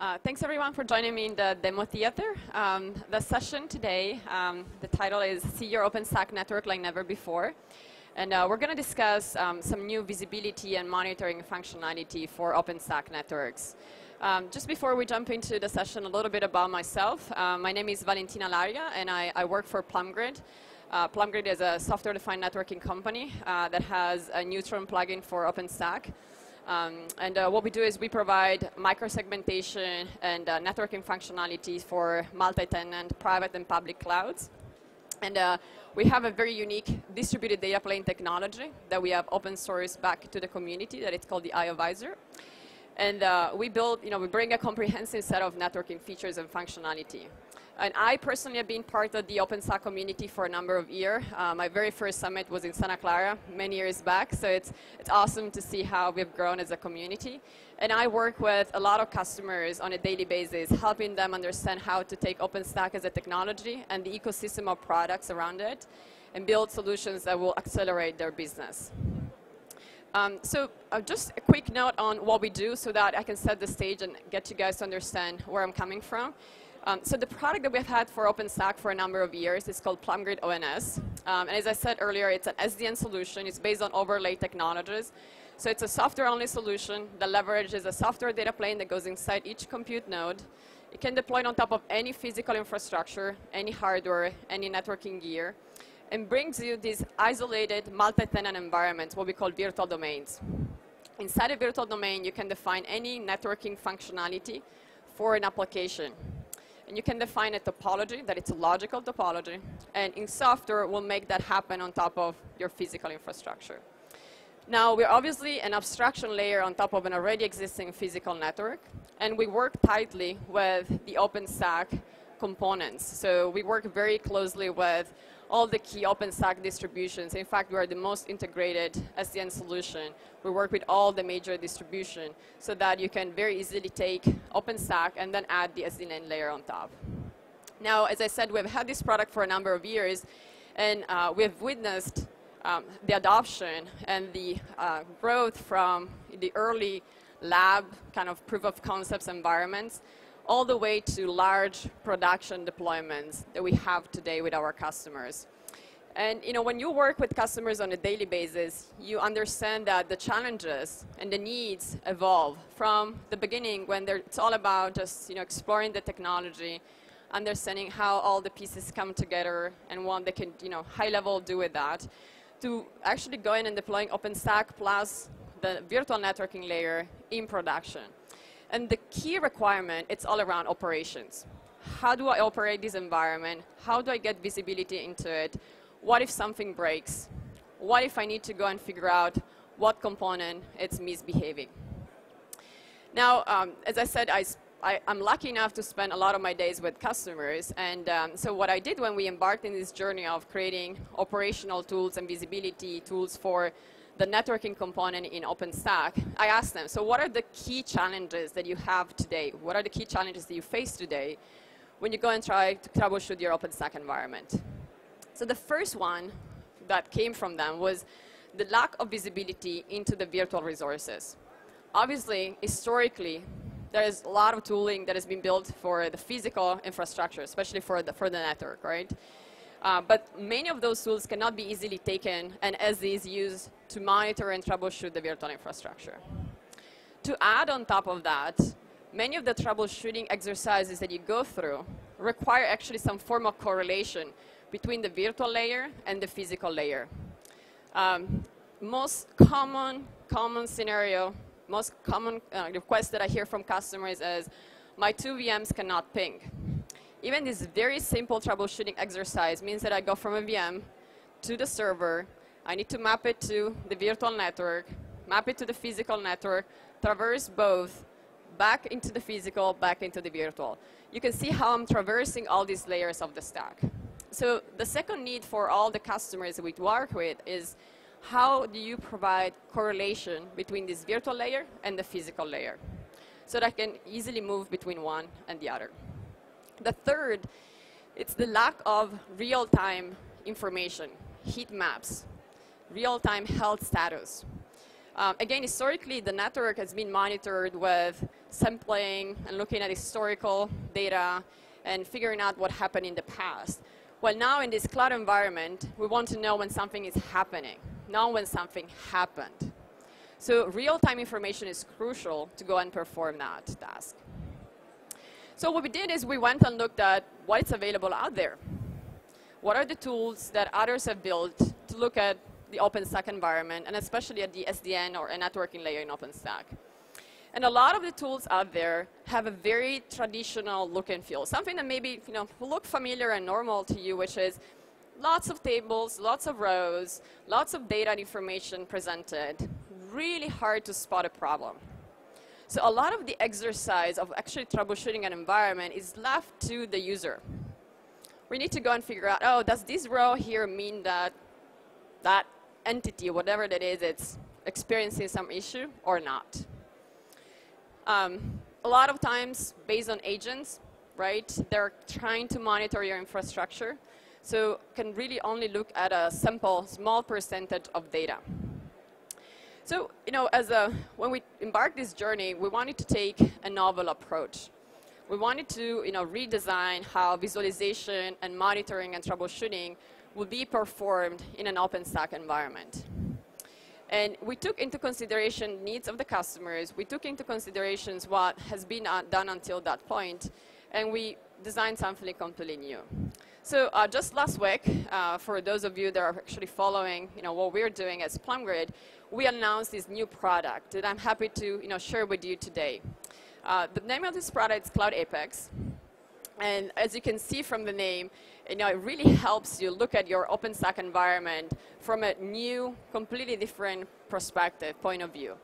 Uh, thanks everyone for joining me in the demo theater. Um, the session today, um, the title is See Your OpenStack Network Like Never Before. And uh, we're going to discuss um, some new visibility and monitoring functionality for OpenStack networks. Um, just before we jump into the session, a little bit about myself. Uh, my name is Valentina Alaria, and I, I work for PlumGrid. Uh, PlumGrid is a software-defined networking company uh, that has a Neutron plugin for OpenStack. Um, and uh, what we do is we provide microsegmentation and uh, networking functionality for multi-tenant private and public clouds. And uh, we have a very unique distributed data plane technology that we have open source back to the community that it's called the IOVisor. And uh, we build, you know, we bring a comprehensive set of networking features and functionality. And I personally have been part of the OpenStack community for a number of years. Uh, my very first summit was in Santa Clara many years back, so it's, it's awesome to see how we've grown as a community. And I work with a lot of customers on a daily basis, helping them understand how to take OpenStack as a technology and the ecosystem of products around it and build solutions that will accelerate their business. Um, so uh, just a quick note on what we do so that I can set the stage and get you guys to understand where I'm coming from. Um, so the product that we've had for OpenStack for a number of years is called PlumGrid ONS. Um, and as I said earlier, it's an SDN solution. It's based on overlay technologies. So it's a software-only solution that leverages a software data plane that goes inside each compute node. It can deploy on top of any physical infrastructure, any hardware, any networking gear, and brings you these isolated multi-tenant environments, what we call virtual domains. Inside a virtual domain, you can define any networking functionality for an application. And you can define a topology, that it's a logical topology. And in software, we'll make that happen on top of your physical infrastructure. Now, we're obviously an abstraction layer on top of an already existing physical network. And we work tightly with the OpenStack components. So we work very closely with all the key OpenStack distributions. In fact, we are the most integrated SDN solution. We work with all the major distribution so that you can very easily take OpenStack and then add the SDN layer on top. Now, as I said, we've had this product for a number of years, and uh, we've witnessed um, the adoption and the uh, growth from the early lab kind of proof of concepts environments all the way to large production deployments that we have today with our customers. And you know, when you work with customers on a daily basis, you understand that the challenges and the needs evolve from the beginning when it's all about just you know, exploring the technology, understanding how all the pieces come together and what they can you know, high level do with that, to actually going and deploying OpenStack plus the virtual networking layer in production. And the key requirement, it's all around operations. How do I operate this environment? How do I get visibility into it? What if something breaks? What if I need to go and figure out what component it's misbehaving? Now, um, as I said, I, I, am lucky enough to spend a lot of my days with customers. And um, so what I did when we embarked in this journey of creating operational tools and visibility tools for the networking component in OpenStack, I asked them, so what are the key challenges that you have today? What are the key challenges that you face today when you go and try to troubleshoot your OpenStack environment? So the first one that came from them was the lack of visibility into the virtual resources. Obviously, historically, there is a lot of tooling that has been built for the physical infrastructure, especially for the, for the network, right? Uh, but many of those tools cannot be easily taken and as is used to monitor and troubleshoot the virtual infrastructure. To add on top of that, many of the troubleshooting exercises that you go through require actually some form of correlation between the virtual layer and the physical layer. Um, most common, common scenario, most common uh, request that I hear from customers is, my two VMs cannot ping. Even this very simple troubleshooting exercise means that I go from a VM to the server, I need to map it to the virtual network, map it to the physical network, traverse both, back into the physical, back into the virtual. You can see how I'm traversing all these layers of the stack. So the second need for all the customers we work with is how do you provide correlation between this virtual layer and the physical layer so that I can easily move between one and the other. The third, it's the lack of real-time information, heat maps, real-time health status. Um, again, historically, the network has been monitored with sampling and looking at historical data and figuring out what happened in the past. Well, now in this cloud environment, we want to know when something is happening, not when something happened. So real-time information is crucial to go and perform that task. So what we did is we went and looked at what's available out there. What are the tools that others have built to look at the OpenStack environment, and especially at the SDN or a networking layer in OpenStack. And a lot of the tools out there have a very traditional look and feel, something that maybe you know look familiar and normal to you, which is lots of tables, lots of rows, lots of data and information presented, really hard to spot a problem. So a lot of the exercise of actually troubleshooting an environment is left to the user. We need to go and figure out, oh, does this row here mean that that entity, whatever that is, it's experiencing some issue or not? Um, a lot of times, based on agents, right, they're trying to monitor your infrastructure, so can really only look at a simple, small percentage of data. So, you know, as a, when we embarked this journey, we wanted to take a novel approach. We wanted to, you know, redesign how visualization and monitoring and troubleshooting would be performed in an OpenStack environment. And we took into consideration needs of the customers. We took into considerations what has been uh, done until that point, and we designed something completely new. So uh, just last week, uh, for those of you that are actually following, you know, what we're doing as PlumGrid, we announced this new product that I'm happy to you know, share with you today. Uh, the name of this product is Cloud Apex. And as you can see from the name, you know, it really helps you look at your OpenStack environment from a new, completely different perspective, point of view.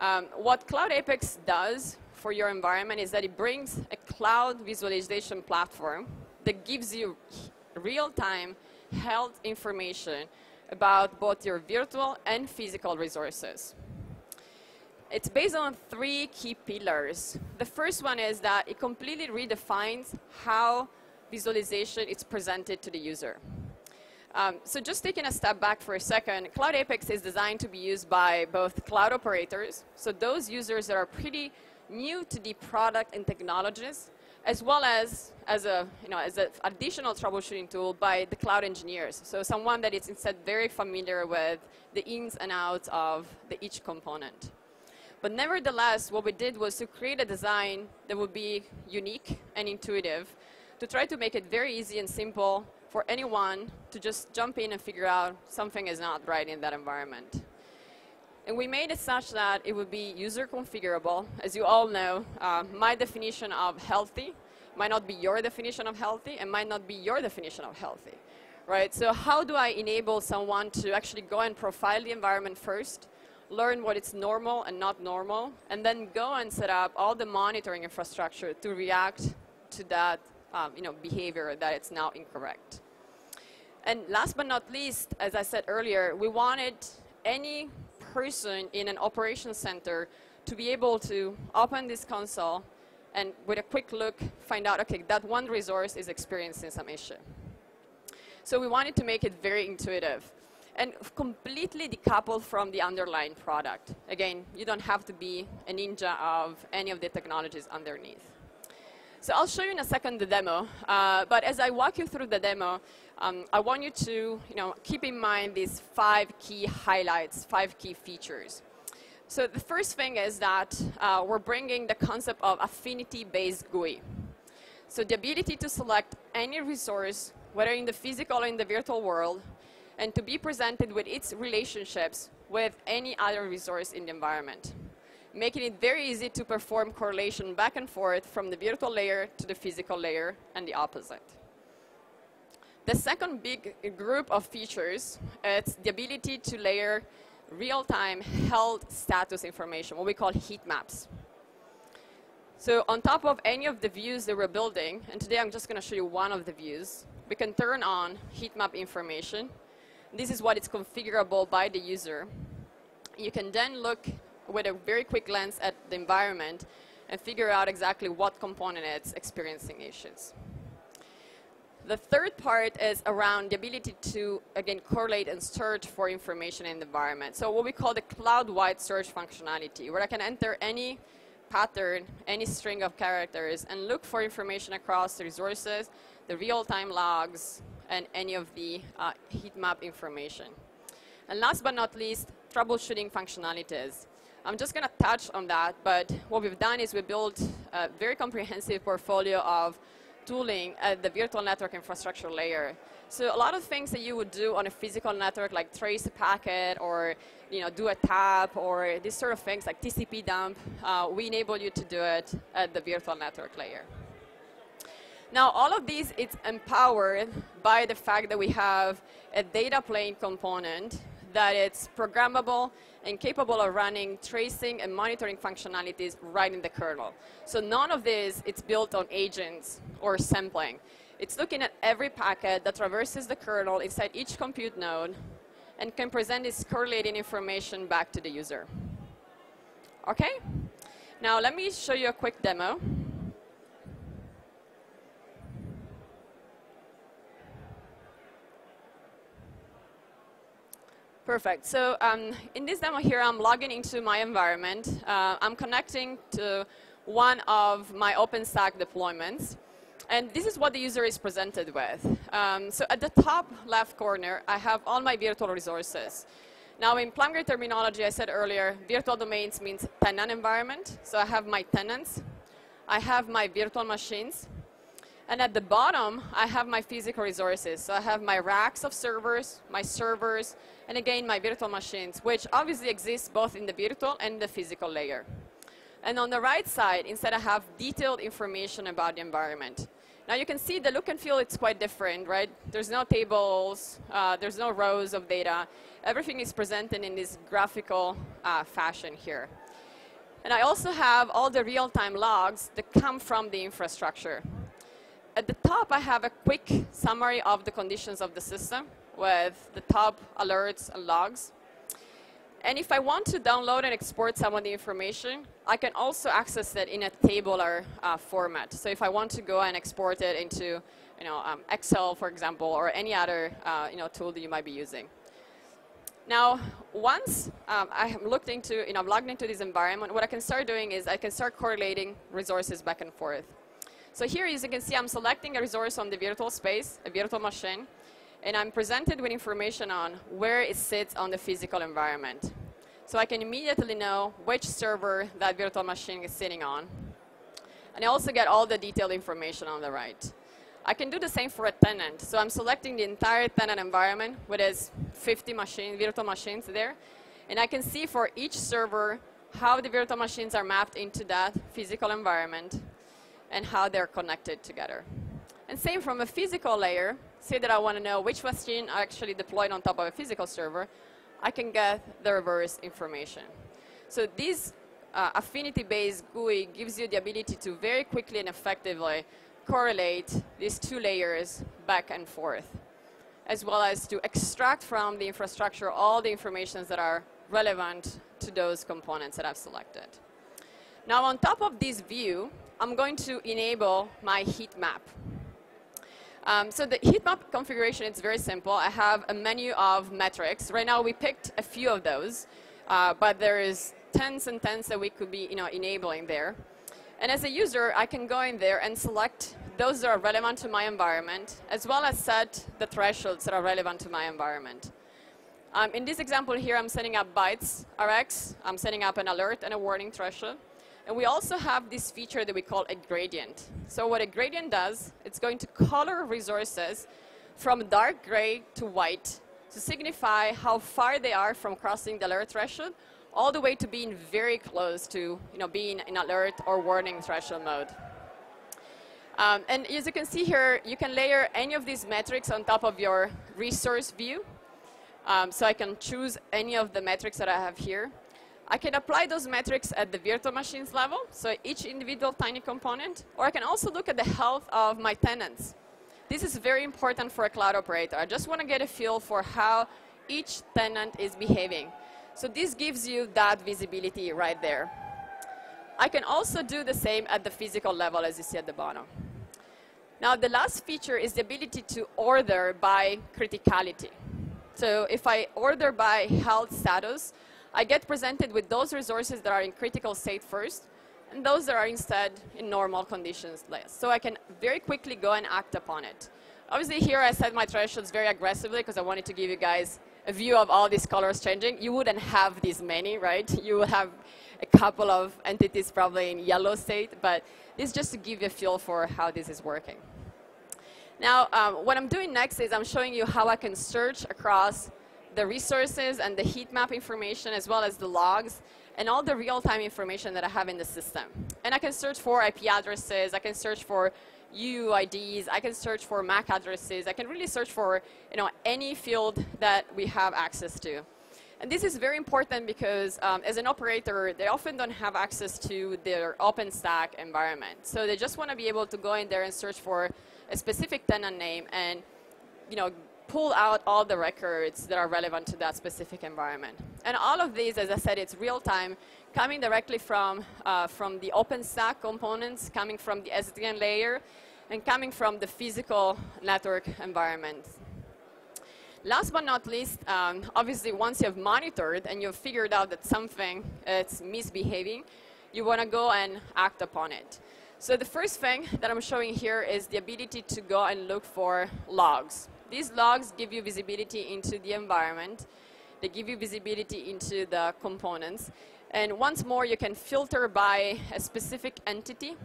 Um, what Cloud Apex does for your environment is that it brings a cloud visualization platform that gives you real-time health information about both your virtual and physical resources. It's based on three key pillars. The first one is that it completely redefines how visualization is presented to the user. Um, so just taking a step back for a second, Cloud Apex is designed to be used by both cloud operators, so those users that are pretty new to the product and technologies, as well as as a you know as an additional troubleshooting tool by the cloud engineers. So someone that is instead very familiar with the ins and outs of the each component. But nevertheless, what we did was to create a design that would be unique and intuitive to try to make it very easy and simple for anyone to just jump in and figure out something is not right in that environment. And we made it such that it would be user configurable. As you all know, uh, my definition of healthy might not be your definition of healthy and might not be your definition of healthy, right? So how do I enable someone to actually go and profile the environment first, learn what is normal and not normal, and then go and set up all the monitoring infrastructure to react to that um, you know, behavior that it's now incorrect. And last but not least, as I said earlier, we wanted any person in an operations center to be able to open this console and with a quick look find out, okay, that one resource is experiencing some issue. So we wanted to make it very intuitive and completely decoupled from the underlying product. Again, you don't have to be a ninja of any of the technologies underneath. So I'll show you in a second the demo, uh, but as I walk you through the demo, um, I want you to you know, keep in mind these five key highlights, five key features. So the first thing is that uh, we're bringing the concept of affinity-based GUI. So the ability to select any resource, whether in the physical or in the virtual world, and to be presented with its relationships with any other resource in the environment, making it very easy to perform correlation back and forth from the virtual layer to the physical layer and the opposite. The second big group of features is the ability to layer real-time health status information, what we call heat maps. So on top of any of the views that we're building, and today I'm just going to show you one of the views, we can turn on heat map information. This is what is configurable by the user. You can then look with a very quick glance at the environment and figure out exactly what component is experiencing issues. The third part is around the ability to, again, correlate and search for information in the environment. So what we call the cloud-wide search functionality, where I can enter any pattern, any string of characters, and look for information across the resources, the real-time logs, and any of the uh, heat map information. And last but not least, troubleshooting functionalities. I'm just going to touch on that, but what we've done is we built a very comprehensive portfolio of tooling at the virtual network infrastructure layer. So a lot of things that you would do on a physical network, like trace a packet or you know, do a tap or these sort of things like TCP dump, uh, we enable you to do it at the virtual network layer. Now, all of these, it's empowered by the fact that we have a data plane component that it's programmable and capable of running tracing and monitoring functionalities right in the kernel. So none of this, it's built on agents or sampling. It's looking at every packet that traverses the kernel inside each compute node and can present this correlating information back to the user. Okay? Now let me show you a quick demo. Perfect. So um, in this demo here, I'm logging into my environment. Uh, I'm connecting to one of my OpenStack deployments. And this is what the user is presented with. Um, so at the top left corner, I have all my virtual resources. Now in PlumGrid terminology, I said earlier, virtual domains means tenant environment. So I have my tenants. I have my virtual machines. And at the bottom, I have my physical resources. So I have my racks of servers, my servers, and again, my virtual machines, which obviously exist both in the virtual and the physical layer. And on the right side, instead I have detailed information about the environment. Now you can see the look and feel, it's quite different, right? There's no tables, uh, there's no rows of data. Everything is presented in this graphical uh, fashion here. And I also have all the real-time logs that come from the infrastructure. At the top, I have a quick summary of the conditions of the system with the top alerts and logs. And if I want to download and export some of the information, I can also access it in a tabular uh, format. So if I want to go and export it into you know, um, Excel, for example, or any other uh, you know, tool that you might be using. Now, once um, I have looked into, you know, logged into this environment, what I can start doing is I can start correlating resources back and forth. So here, as you can see, I'm selecting a resource on the virtual space, a virtual machine, and I'm presented with information on where it sits on the physical environment. So I can immediately know which server that virtual machine is sitting on. And I also get all the detailed information on the right. I can do the same for a tenant. So I'm selecting the entire tenant environment, which is 50 machine, virtual machines there. And I can see for each server how the virtual machines are mapped into that physical environment and how they're connected together. And same from a physical layer, say that I want to know which machine are actually deployed on top of a physical server, I can get the reverse information. So this uh, affinity-based GUI gives you the ability to very quickly and effectively correlate these two layers back and forth, as well as to extract from the infrastructure all the informations that are relevant to those components that I've selected. Now on top of this view, I'm going to enable my heat map. Um, so the heat map configuration is very simple. I have a menu of metrics. Right now we picked a few of those, uh, but there is tens and tens that we could be you know, enabling there. And as a user, I can go in there and select those that are relevant to my environment, as well as set the thresholds that are relevant to my environment. Um, in this example here, I'm setting up bytes RX. I'm setting up an alert and a warning threshold. And we also have this feature that we call a gradient. So what a gradient does, it's going to color resources from dark gray to white to signify how far they are from crossing the alert threshold all the way to being very close to you know, being in alert or warning threshold mode. Um, and as you can see here, you can layer any of these metrics on top of your resource view. Um, so I can choose any of the metrics that I have here. I can apply those metrics at the virtual machines level, so each individual tiny component, or I can also look at the health of my tenants. This is very important for a cloud operator. I just want to get a feel for how each tenant is behaving. So this gives you that visibility right there. I can also do the same at the physical level as you see at the bottom. Now the last feature is the ability to order by criticality. So if I order by health status, I get presented with those resources that are in critical state first, and those that are instead in normal conditions. So I can very quickly go and act upon it. Obviously here I set my thresholds very aggressively because I wanted to give you guys a view of all these colors changing. You wouldn't have this many, right? You would have a couple of entities probably in yellow state, but this is just to give you a feel for how this is working. Now, um, what I'm doing next is I'm showing you how I can search across the resources and the heat map information as well as the logs and all the real-time information that I have in the system. And I can search for IP addresses, I can search for UUIDs, I can search for MAC addresses, I can really search for you know, any field that we have access to. And this is very important because um, as an operator, they often don't have access to their OpenStack environment. So they just want to be able to go in there and search for a specific tenant name and you know, pull out all the records that are relevant to that specific environment. And all of these, as I said, it's real time, coming directly from, uh, from the OpenStack components, coming from the SDN layer, and coming from the physical network environment. Last but not least, um, obviously once you've monitored and you've figured out that something is misbehaving, you want to go and act upon it. So the first thing that I'm showing here is the ability to go and look for logs. These logs give you visibility into the environment. They give you visibility into the components. And once more, you can filter by a specific entity.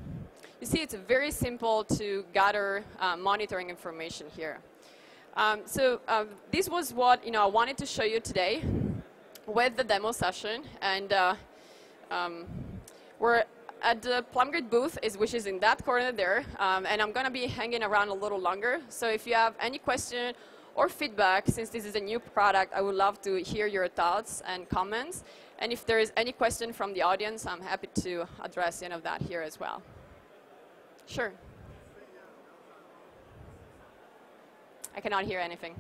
You see, it's very simple to gather uh, monitoring information here. Um, so um, this was what you know I wanted to show you today with the demo session. And uh, um, we're at the PlumGrid booth, is, which is in that corner there, um, and I'm going to be hanging around a little longer. So if you have any question or feedback, since this is a new product, I would love to hear your thoughts and comments. And if there is any question from the audience, I'm happy to address any of that here as well. Sure. I cannot hear anything.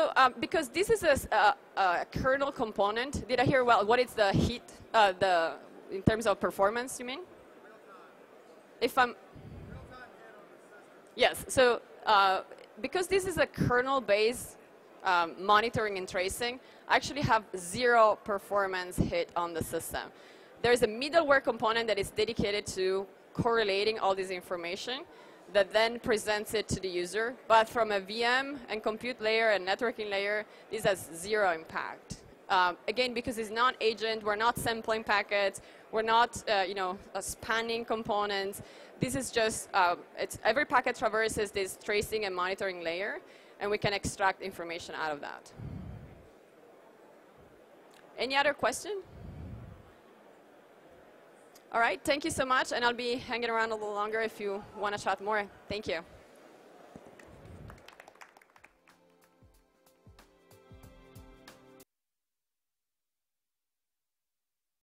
So um, because this is a, a, a, kernel component, did I hear well? What is the heat, uh, the in terms of performance? You mean? If I'm yes. So uh, because this is a kernel-based um, monitoring and tracing, I actually have zero performance hit on the system. There's a middleware component that is dedicated to correlating all this information that then presents it to the user. But from a VM and compute layer and networking layer, this has zero impact. Um, again, because it's not agent, we're not sampling packets, we're not, uh, you know, a spanning components. This is just, uh, it's every packet traverses this tracing and monitoring layer, and we can extract information out of that. Any other question? All right, thank you so much, and I'll be hanging around a little longer if you want to chat more. Thank you.